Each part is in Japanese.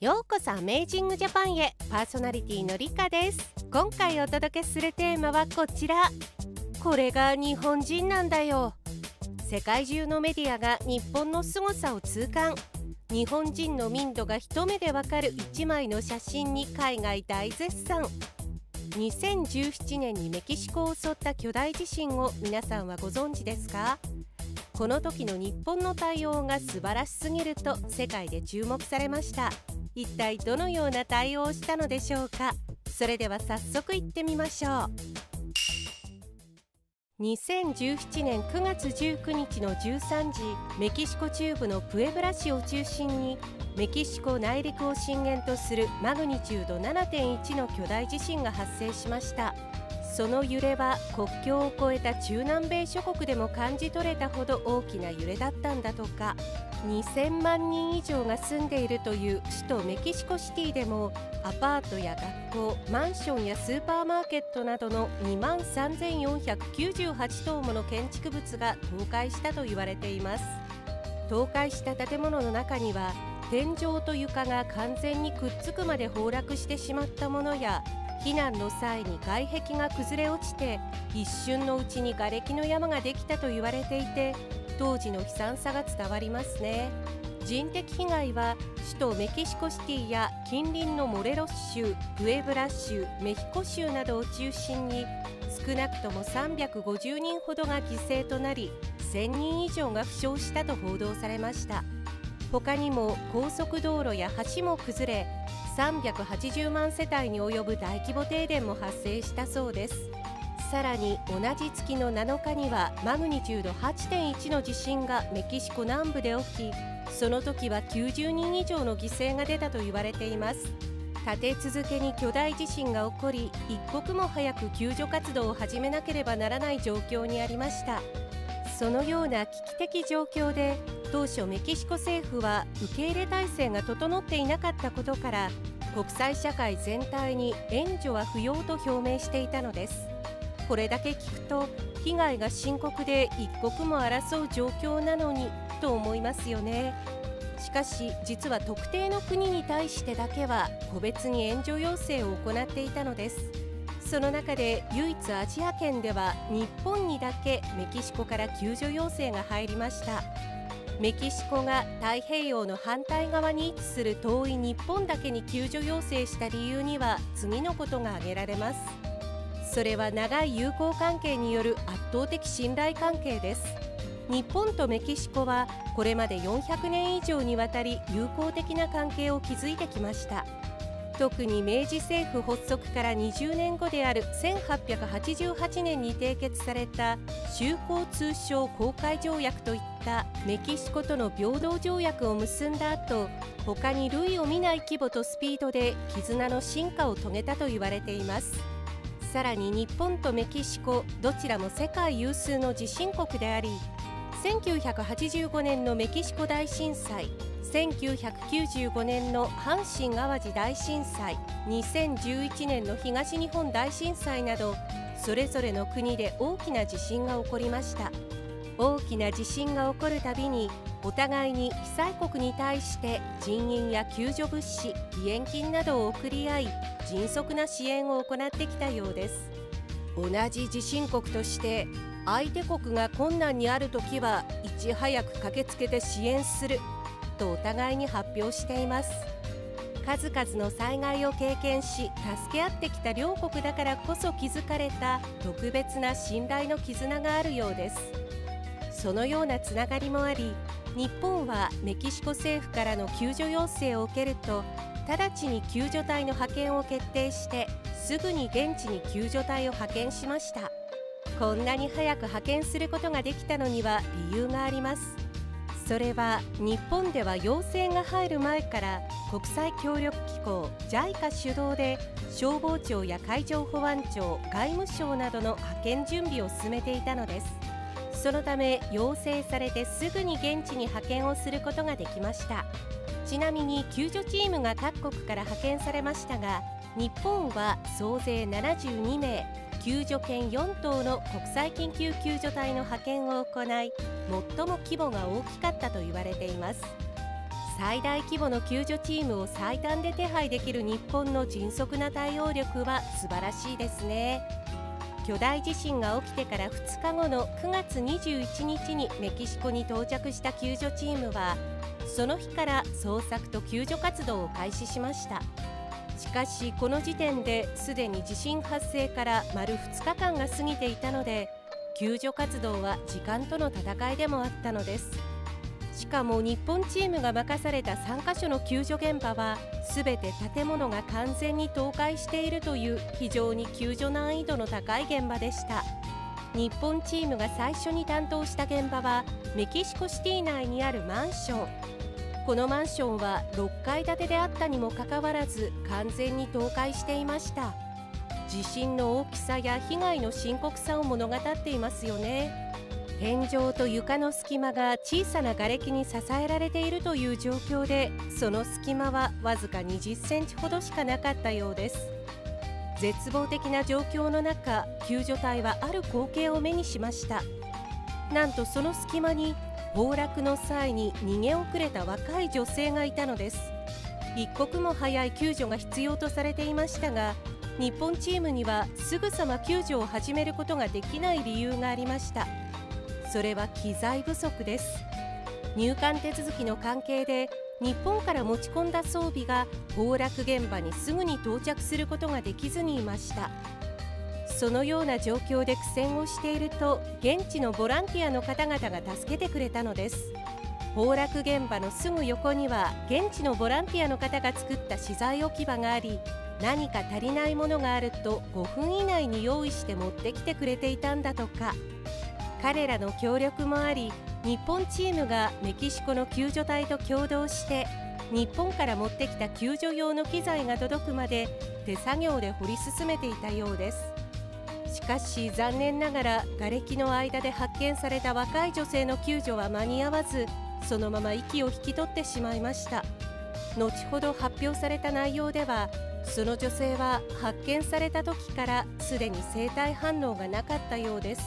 ようこそアメージングジャパンへ。パーソナリティのりかです。今回お届けするテーマはこちら。これが日本人なんだよ。世界中のメディアが日本の凄さを痛感。日本人の民度が一目でわかる。1枚の写真に海外大絶賛。2017年にメキシコを襲った巨大地震を皆さんはご存知ですか？この時の日本の対応が素晴らしすぎると世界で注目されました。一体どのような対応をしたのでしょうか？それでは早速いってみましょう。2017年9月19日の13時メキシコ中部のプエブラ市を中心にメキシコ内陸を震源とするマグニチュード7.1の巨大地震が発生しました。その揺れは国境を越えた中南米諸国でも感じ取れたほど大きな揺れだったんだとか。2000万人以上が住んでいるという首都メキシコシティでもアパートや学校マンションやスーパーマーケットなどの2万3498棟もの建築物が倒壊したと言われています。倒壊した建物の中には天井と床が完全にくっつくまで崩落してしまったものや避難の際に外壁が崩れ落ちて一瞬のうちに瓦礫の山ができたと言われていて当時の悲惨さが伝わりますね。人的被害は首都メキシコシティや近隣のモレロス州プエブラ州メヒコ州などを中心に少なくとも350人ほどが犠牲となり1000人以上が負傷したと報道されました。他にも高速道路や橋も崩れ380万世帯に及ぶ大規模停電も発生したそうです。さらに同じ月の7日にはマグニチュード8.1の地震がメキシコ南部で起きその時は90人以上の犠牲が出たと言われています。立て続けに巨大地震が起こり一刻も早く救助活動を始めなければならない状況にありました。そのような危機的状況で当初メキシコ政府は受け入れ体制が整っていなかったことから国際社会全体に援助は不要と表明していたのです。これだけ聞くと被害が深刻で一刻も争う状況なのにと思いますよね。しかし実は特定の国に対してだけは個別に援助要請を行っていたのです。その中で唯一アジア圏では日本にだけメキシコから救助要請が入りました。メキシコが太平洋の反対側に位置する遠い日本だけに救助要請した理由には次のことが挙げられます。それは長い友好関係による圧倒的信頼関係です。日本とメキシコはこれまで400年以上にわたり友好的な関係を築いてきました。特に明治政府発足から20年後である1888年に締結された修好通商公開条約といったメキシコとの平等条約を結んだ後他に類を見ない規模とスピードで絆の進化を遂げたと言われています。さらに日本とメキシコどちらも世界有数の地震国であり1985年のメキシコ大震災1995年の阪神・淡路大震災2011年の東日本大震災などそれぞれの国で大きな地震が起こりました。大きな地震が起こるたびにお互いに被災国に対して人員や救助物資義援金などを送り合い迅速な支援を行ってきたようです。同じ地震国として相手国が困難にある時はいち早く駆けつけて支援する。とお互いに発表しています。数々の災害を経験し助け合ってきた両国だからこそ築かれた特別な信頼の絆があるようです。そのようなつながりもあり日本はメキシコ政府からの救助要請を受けると直ちに救助隊の派遣を決定してすぐに現地に救助隊を派遣しました。こんなに早く派遣することができたのには理由があります。それは日本では要請が入る前から国際協力機構 JICA 主導で消防庁や海上保安庁外務省などの派遣準備を進めていたのです。そのため要請されてすぐに現地に派遣をすることができました。ちなみに救助チームが各国から派遣されましたが日本は総勢72名救助犬4頭の国際緊急救助隊の派遣を行い最も規模が大きかったと言われています。最大規模の救助チームを最短で手配できる日本の迅速な対応力は素晴らしいですね。巨大地震が起きてから2日後の9月21日にメキシコに到着した救助チームはその日から捜索と救助活動を開始しました。しかしこの時点ですでに地震発生から丸2日間が過ぎていたので救助活動は時間との戦いでもあったのです。しかも日本チームが任された3カ所の救助現場は全て建物が完全に倒壊しているという非常に救助難易度の高い現場でした。日本チームが最初に担当した現場はメキシコシティ内にあるマンション。このマンションは6階建てであったにもかかわらず完全に倒壊していました。地震の大きさや被害の深刻さを物語っていますよね。天井と床の隙間が小さな瓦礫に支えられているという状況でその隙間はわずか20センチほどしかなかったようです。絶望的な状況の中救助隊はある光景を目にしました。なんとその隙間に崩落の際に逃げ遅れた若い女性がいたのです。一刻も早い救助が必要とされていましたが日本チームにはすぐさま救助を始めることができない理由がありました。それは機材不足です。入管手続きの関係で日本から持ち込んだ装備が崩落現場にすぐに到着することができずにいました。そのような状況で苦戦をしていると現地のボランティアの方々が助けてくれたのです。崩落現場のすぐ横には現地のボランティアの方が作った資材置き場があり何か足りないものがあると5分以内に用意して持ってきてくれていたんだとか。彼らの協力もあり日本チームがメキシコの救助隊と共同して日本から持ってきた救助用の機材が届くまで手作業で掘り進めていたようです。しかし残念ながら瓦礫の間で発見された若い女性の救助は間に合わずそのまま息を引き取ってしまいました。後ほど発表された内容ではその女性は発見された時からすでに生体反応がなかったようです。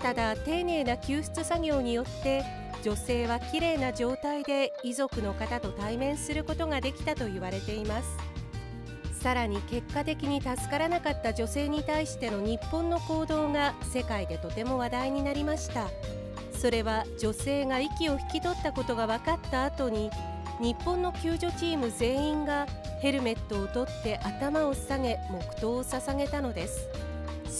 ただ丁寧な救出作業によって女性はきれいな状態で遺族の方と対面することができたと言われています。さらに結果的に助からなかった女性に対しての日本の行動が世界でとても話題になりました。それは女性が息を引き取ったことが分かった後に日本の救助チーム全員がヘルメットを取って頭を下げ黙祷を捧げたのです。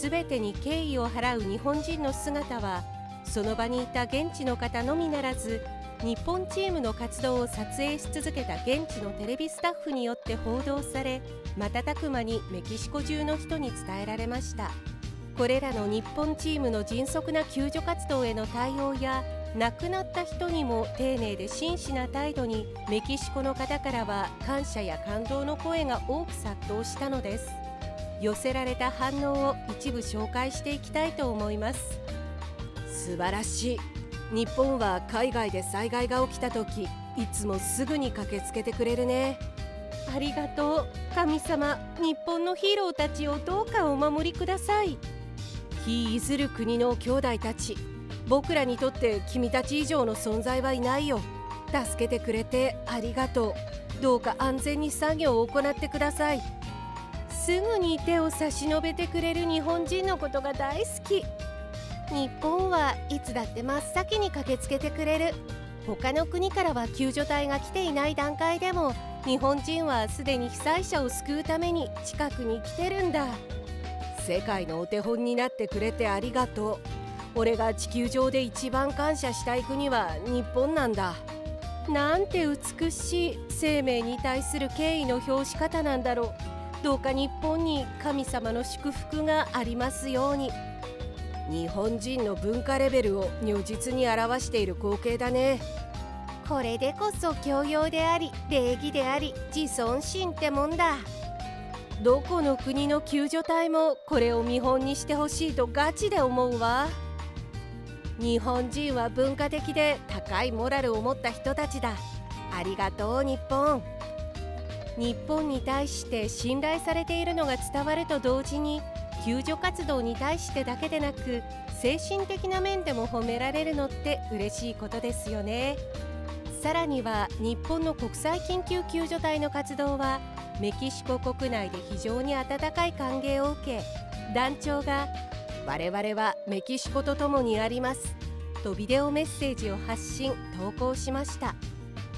全てに敬意を払う日本人の姿はその場にいた現地の方のみならず日本チームの活動を撮影し続けた現地のテレビスタッフによって報道され瞬く間にメキシコ中の人に伝えられました。これらの日本チームの迅速な救助活動への対応や亡くなった人にも丁寧で真摯な態度にメキシコの方からは感謝や感動の声が多く殺到したのです。寄せられた反応を一部紹介していきたいと思います。素晴らしい。日本は海外で災害が起きた時いつもすぐに駆けつけてくれるね。ありがとう。神様日本のヒーローたちをどうかお守りください。日いずる国の兄弟たち僕らにとって君たち以上の存在はいないよ。助けてくれてありがとう。どうか安全に作業を行ってください。すぐに手を差し伸べてくれる日本人のことが大好き。日本はいつだって真っ先に駆けつけてくれる。他の国からは救助隊が来ていない段階でも日本人はすでに被災者を救うために近くに来てるんだ。世界のお手本になってくれてありがとう。俺が地球上で一番感謝したい国は日本なんだ。なんて美しい生命に対する敬意の表し方なんだろう。どうか日本に神様の祝福がありますように。日本人の文化レベルを如実に表している光景だね。これでこそ教養であり礼儀であり自尊心ってもんだ。どこの国の救助隊もこれを見本にしてほしいとガチで思うわ日本人は文化的で高いモラルを持った人たちだ。ありがとう日本。日本に対して信頼されているのが伝わると同時に救助活動に対してだけでなく精神的な面でも褒められるのって嬉しいことですよね。さらには日本の国際緊急救助隊の活動はメキシコ国内で非常に温かい歓迎を受け団長が「我々はメキシコと共にあります」とビデオメッセージを発信投稿しました。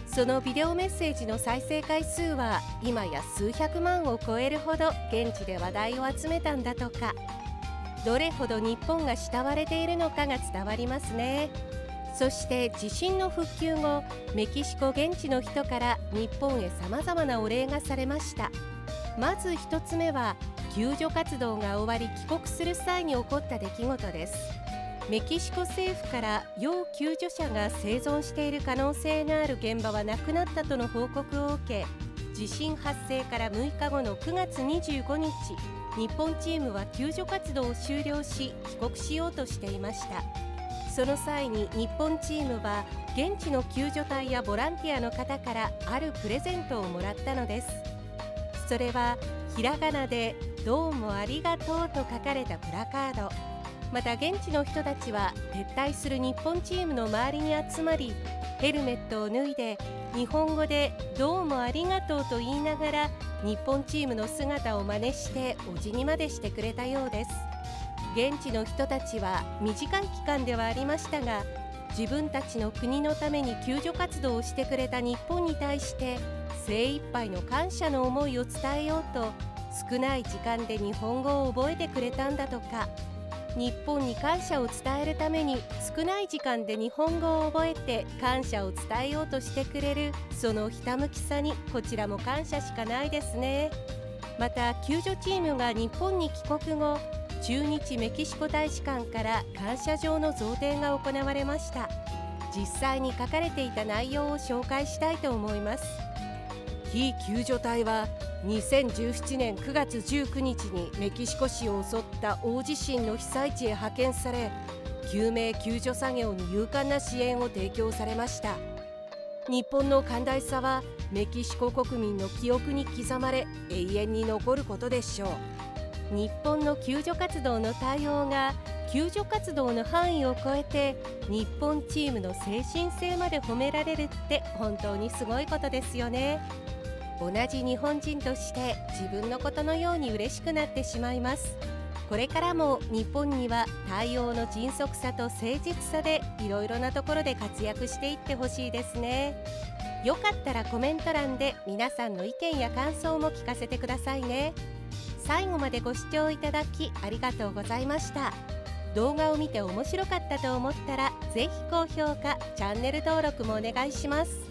そのビデオメッセージの再生回数は今や数百万を超えるほど現地で話題を集めたんだとか。どれほど日本が慕われているのかが伝わりますね。そして地震の復旧後メキシコ現地の人から日本へさまざまなお礼がされました。まず1つ目は救助活動が終わり帰国する際に起こった出来事です。メキシコ政府から要救助者が生存している可能性がある現場はなくなったとの報告を受け地震発生から6日後の9月25日日本チームは救助活動を終了し帰国しようとしていました。その際に日本チームは現地の救助隊やボランティアの方からあるプレゼントをもらったのです。それはひらがなで「どうもありがとう」と書かれたプラカード。また現地の人たちは撤退する日本チームの周りに集まりヘルメットを脱いで日本語で「どうもありがとう」と言いながら日本チームの姿を真似してお辞儀までしてくれたようです。現地の人たちは短い期間ではありましたが自分たちの国のために救助活動をしてくれた日本に対して精一杯の感謝の思いを伝えようと少ない時間で日本語を覚えてくれたんだとか。日本に感謝を伝えるために少ない時間で日本語を覚えて感謝を伝えようとしてくれるそのひたむきさにこちらも感謝しかないですね。また救助チームが日本に帰国後駐日メキシコ大使館から感謝状の贈呈が行われました。実際に書かれていた内容を紹介したいと思います。非救助隊は2017年9月19日にメキシコ市を襲った大地震の被災地へ派遣され救命救助作業に勇敢な支援を提供されました日本の寛大さはメキシコ国民の記憶に刻まれ永遠に残ることでしょう日本の救助活動の対応が救助活動の範囲を超えて日本チームの精神性まで褒められるって本当にすごいことですよね。同じ日本人として自分のことのように嬉しくなってしまいます。これからも日本には対応の迅速さと誠実さでいろいろなところで活躍していってほしいですね。よかったらコメント欄で皆さんの意見や感想も聞かせてくださいね。最後までご視聴いただきありがとうございました。動画を見て面白かったと思ったら是非高評価チャンネル登録もお願いします。